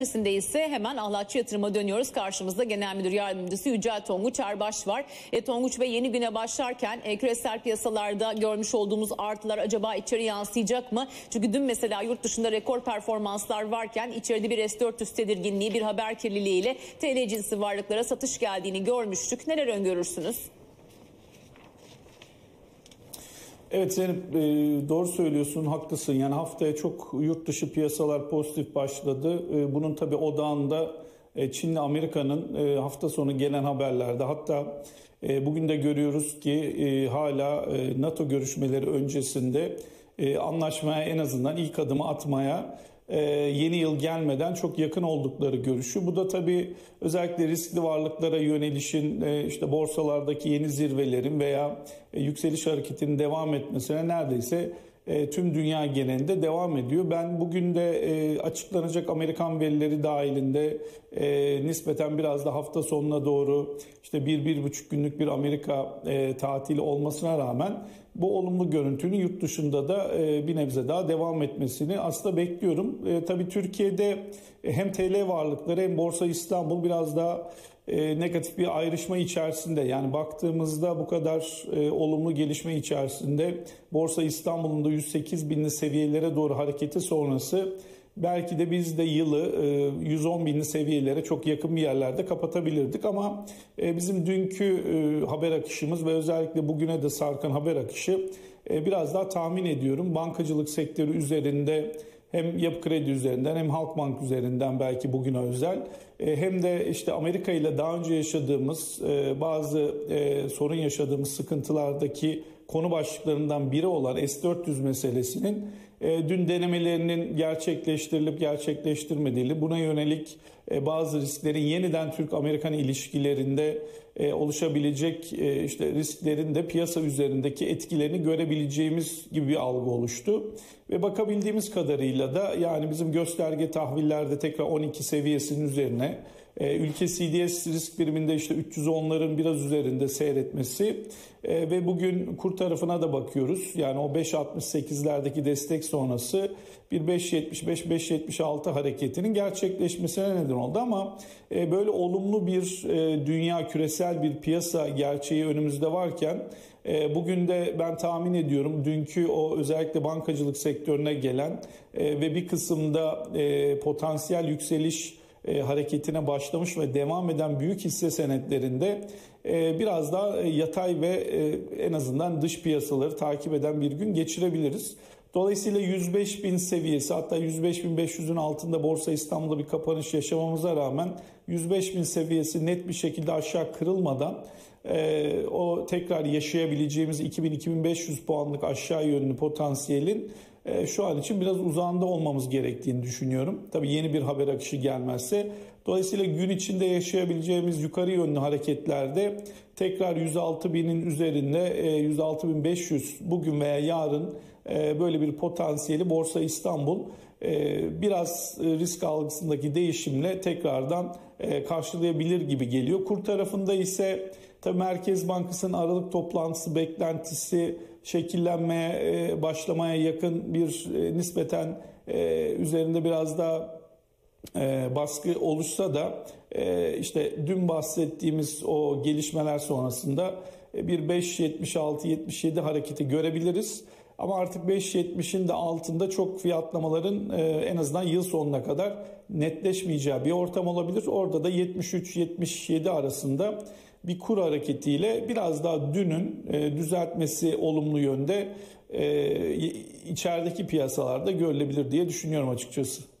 Öncesinde ise hemen Ahlatçı Yatırım'a dönüyoruz. Karşımızda Genel Müdür Yardımcısı Yücel Tonguç Erbaş var. E, Tonguç Bey yeni güne başlarken e, küresel piyasalarda görmüş olduğumuz artılar acaba içeri yansıyacak mı? Çünkü dün mesela yurt dışında rekor performanslar varken içeride bir S-400 tedirginliği, bir haber kirliliğiyle TL cinsi varlıklara satış geldiğini görmüştük. Neler öngörürsünüz? Evet Zeynep e, doğru söylüyorsun, haklısın. Yani haftaya çok yurt dışı piyasalar pozitif başladı. E, bunun tabii odağında e, Çin'le Amerika'nın hafta sonu gelen haberlerde hatta bugün de görüyoruz ki hala NATO görüşmeleri öncesinde anlaşmaya en azından ilk adımı atmaya e, yeni yıl gelmeden çok yakın oldukları görüşü. Bu da tabii özellikle riskli varlıklara yönelişin e, işte borsalardaki yeni zirvelerin veya e, yükseliş hareketinin devam etmesine neredeyse e, tüm dünya genelinde devam ediyor. Ben bugün de e, açıklanacak Amerikan verileri dahilinde e, nispeten biraz da hafta sonuna doğru işte bir, bir buçuk günlük bir Amerika tatili olmasına rağmen bu olumlu görüntünün yurt dışında da bir nebze daha devam etmesini aslında bekliyorum. Tabii Türkiye'de hem TL varlıkları hem Borsa İstanbul biraz daha e, negatif bir ayrışma içerisinde. Yani baktığımızda bu kadar e, olumlu gelişme içerisinde Borsa İstanbul'un da 108 binli seviyelere doğru hareketi sonrası belki de biz de yılı 110 e, binli seviyelere çok yakın bir yerlerde kapatabilirdik ama e, bizim dünkü e, haber akışımız ve özellikle bugüne de sarkan haber akışı biraz daha tahmin ediyorum bankacılık sektörü üzerinde hem Yapı Kredi üzerinden hem Halkbank üzerinden belki bugüne özel hem de işte Amerika ile daha önce yaşadığımız bazı sorun yaşadığımız sıkıntılardaki konu başlıklarından biri olan S-400 meselesinin e, dün denemelerinin gerçekleştirilip gerçekleştirmediği, buna yönelik e, bazı risklerin yeniden Türk-Amerikan ilişkilerinde e, oluşabilecek işte risklerin de piyasa üzerindeki etkilerini görebileceğimiz gibi bir algı oluştu. Ve bakabildiğimiz kadarıyla da yani bizim gösterge tahvillerde tekrar 12 seviyesinin üzerine e, ülke CDS risk biriminde işte 310'ların biraz üzerinde seyretmesi e, ve bugün kur tarafına da bakıyoruz. Yani o 5.68'lerdeki destek sonrası bir 5.75-5.76 hareketinin gerçekleşmesine neden oldu ama e, böyle olumlu bir e, dünya küresel bir piyasa gerçeği önümüzde varken e, bugün de ben tahmin ediyorum dünkü o özellikle bankacılık sektörüne gelen ve bir kısımda potansiyel yükseliş e, hareketine başlamış ve devam eden büyük hisse senetlerinde e, biraz daha e, yatay ve e, en azından dış piyasaları takip eden bir gün geçirebiliriz. Dolayısıyla 105 bin seviyesi hatta 105 bin 500'ün altında Borsa İstanbul'da bir kapanış yaşamamıza rağmen 105 bin seviyesi net bir şekilde aşağı kırılmadan e, o tekrar yaşayabileceğimiz 2000-2500 puanlık aşağı yönlü potansiyelin e, şu an için biraz uzağında olmamız gerektiğini düşünüyorum. Tabii yeni bir haber akışı gelmezse. Dolayısıyla gün içinde yaşayabileceğimiz yukarı yönlü hareketlerde tekrar 106 binin üzerinde 106 bin 500 bugün veya yarın e, böyle bir potansiyeli Borsa İstanbul e, biraz risk algısındaki değişimle tekrardan karşılayabilir gibi geliyor. Kur tarafında ise tabii Merkez Bankası'nın Aralık toplantısı beklentisi şekillenmeye başlamaya yakın bir nispeten üzerinde biraz daha baskı oluşsa da işte dün bahsettiğimiz o gelişmeler sonrasında bir 5.76-77 hareketi görebiliriz. Ama artık 5.70'in de altında çok fiyatlamaların e, en azından yıl sonuna kadar netleşmeyeceği bir ortam olabilir. Orada da 73-77 arasında bir kur hareketiyle biraz daha dünün e, düzeltmesi olumlu yönde e, içerideki piyasalarda görülebilir diye düşünüyorum açıkçası.